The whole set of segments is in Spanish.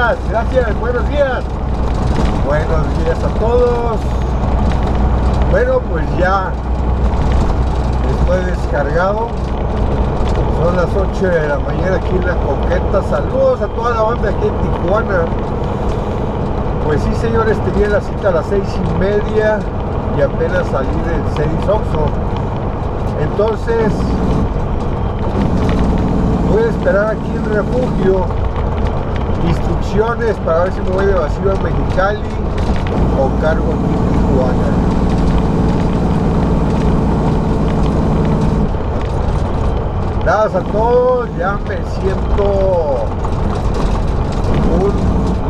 Gracias, buenos días. Buenos días a todos. Bueno, pues ya estoy descargado. Son las 8 de la mañana aquí en la Coqueta. Saludos a toda la banda aquí en Tijuana. Pues sí, señores, tenía la cita a las seis y media y apenas salí del 6 Oxo. Entonces, voy a esperar aquí en refugio instrucciones para ver si me voy de vacío a Mexicali o cargo aquí en Tijuana. Gracias a todos, ya me siento un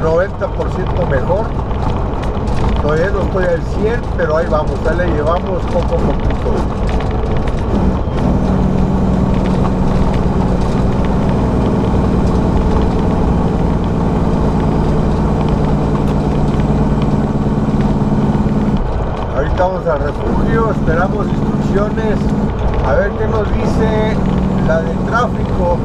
90% mejor. Todavía no estoy al 100, pero ahí vamos, ya le llevamos poco a poquito. Vamos al refugio, esperamos instrucciones, a ver qué nos dice la de tráfico.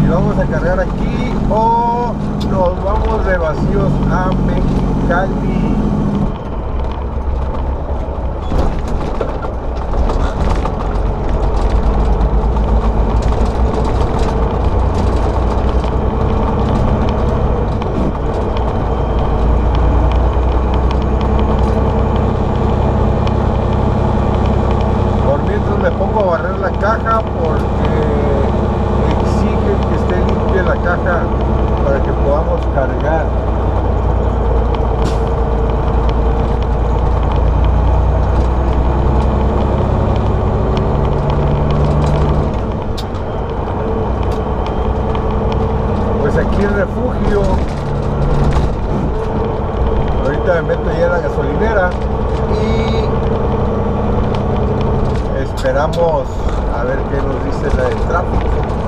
Si vamos a cargar aquí o nos vamos de vacíos a Mexicali. Cargar. Pues aquí el refugio. Ahorita me meto ya a la gasolinera y esperamos a ver qué nos dice la del tráfico.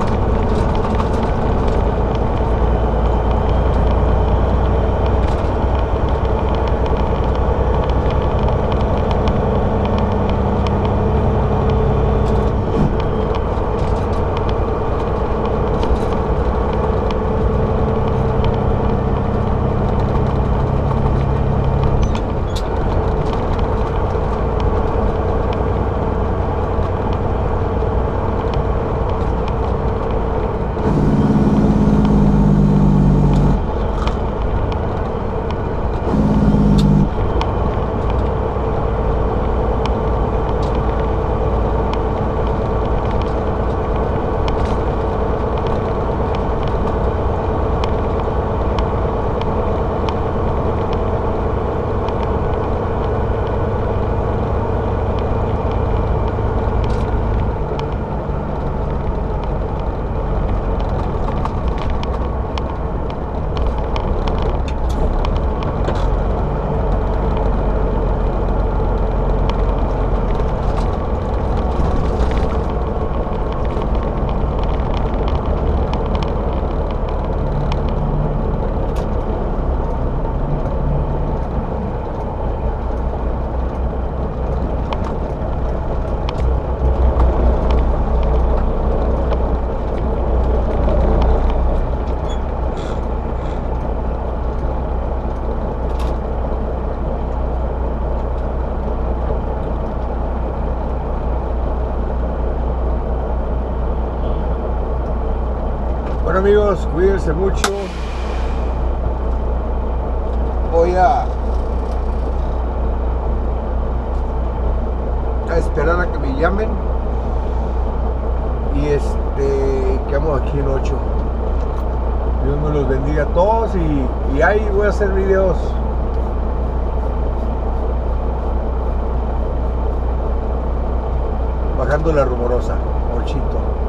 Bueno amigos, cuídense mucho. Voy a, a esperar a que me llamen. Y este, quedamos aquí en 8. Dios me los bendiga a todos y, y ahí voy a hacer videos. Bajando la rumorosa, Ochito.